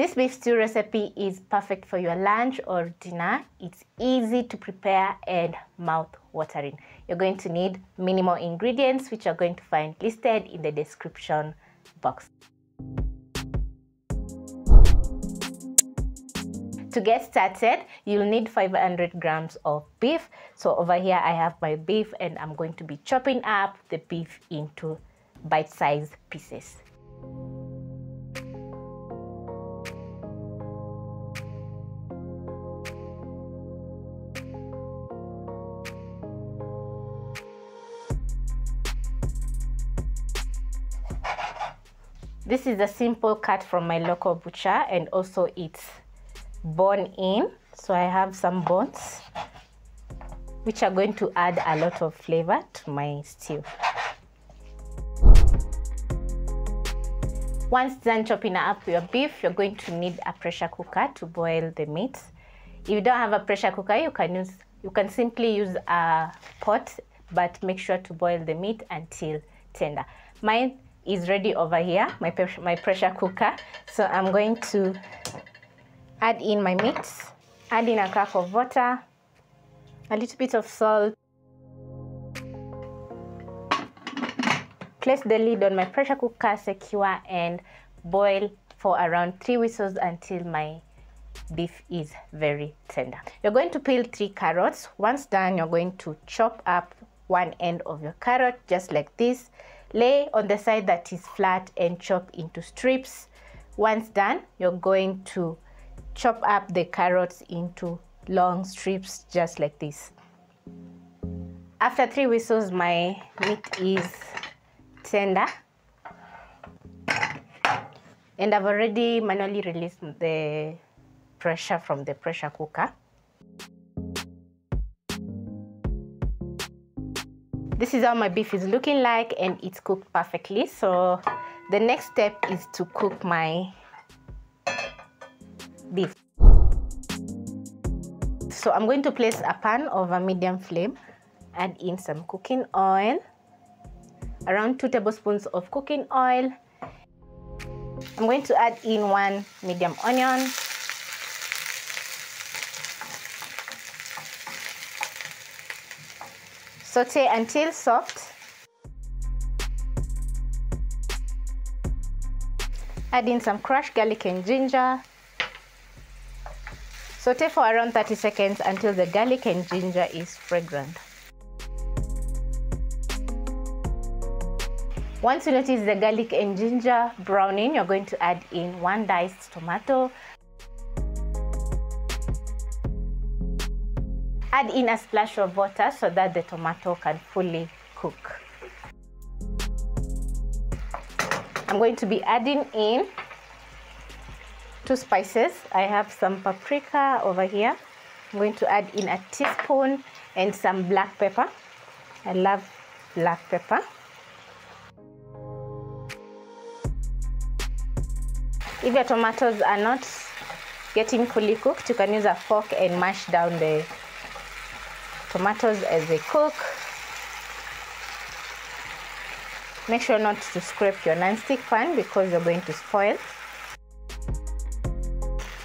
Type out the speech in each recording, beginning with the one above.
This beef stew recipe is perfect for your lunch or dinner. It's easy to prepare and mouth-watering. You're going to need minimal ingredients which you're going to find listed in the description box. To get started, you'll need 500 grams of beef. So over here I have my beef and I'm going to be chopping up the beef into bite-sized pieces. This is a simple cut from my local butcher and also it's bone in. So I have some bones which are going to add a lot of flavor to my stew. Once done chopping up your beef, you're going to need a pressure cooker to boil the meat. If you don't have a pressure cooker, you can use you can simply use a pot, but make sure to boil the meat until tender. Mine is ready over here, my, my pressure cooker. So I'm going to add in my meat, add in a cup of water, a little bit of salt, place the lid on my pressure cooker secure and boil for around three whistles until my beef is very tender. You're going to peel three carrots. Once done, you're going to chop up one end of your carrot just like this. Lay on the side that is flat and chop into strips. Once done, you're going to chop up the carrots into long strips just like this. After three whistles, my meat is tender. And I've already manually released the pressure from the pressure cooker. This is how my beef is looking like and it's cooked perfectly. So the next step is to cook my beef. So I'm going to place a pan over medium flame, add in some cooking oil, around two tablespoons of cooking oil. I'm going to add in one medium onion, Saute until soft. Add in some crushed garlic and ginger. Saute for around 30 seconds until the garlic and ginger is fragrant. Once you notice the garlic and ginger browning, you're going to add in one diced tomato, Add in a splash of water so that the tomato can fully cook. I'm going to be adding in two spices. I have some paprika over here. I'm going to add in a teaspoon and some black pepper. I love black pepper. If your tomatoes are not getting fully cooked, you can use a fork and mash down the tomatoes as they cook. Make sure not to scrape your non-stick pan because you're going to spoil.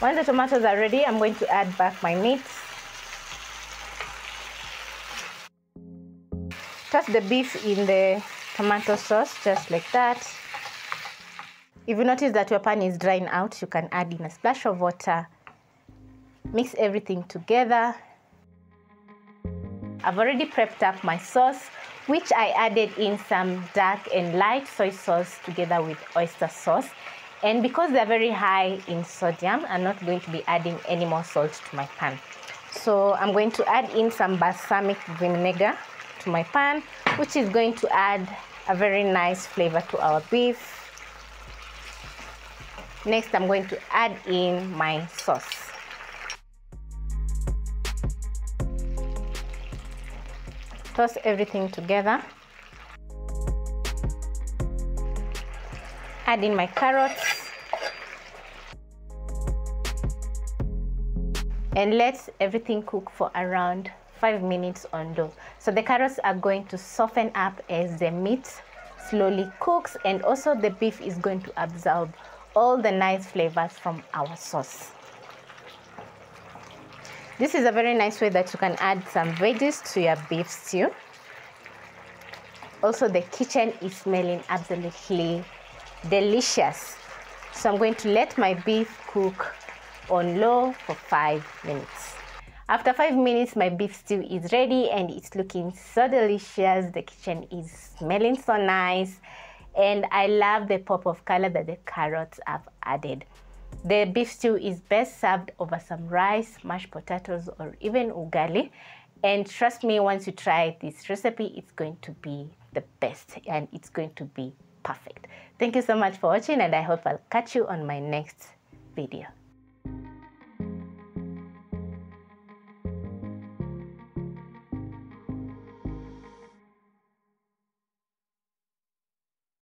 Once the tomatoes are ready, I'm going to add back my meat. Toss the beef in the tomato sauce just like that. If you notice that your pan is drying out, you can add in a splash of water. Mix everything together I've already prepped up my sauce, which I added in some dark and light soy sauce together with oyster sauce. And because they're very high in sodium, I'm not going to be adding any more salt to my pan. So I'm going to add in some balsamic vinegar to my pan, which is going to add a very nice flavor to our beef. Next, I'm going to add in my sauce. Toss everything together. Add in my carrots. And let everything cook for around five minutes on low so the carrots are going to soften up as the meat slowly cooks and also the beef is going to absorb all the nice flavors from our sauce. This is a very nice way that you can add some veggies to your beef stew. Also, the kitchen is smelling absolutely delicious. So I'm going to let my beef cook on low for five minutes. After five minutes, my beef stew is ready and it's looking so delicious. The kitchen is smelling so nice. And I love the pop of color that the carrots have added. The beef stew is best served over some rice, mashed potatoes, or even ugali. And trust me, once you try this recipe, it's going to be the best and it's going to be perfect. Thank you so much for watching and I hope I'll catch you on my next video.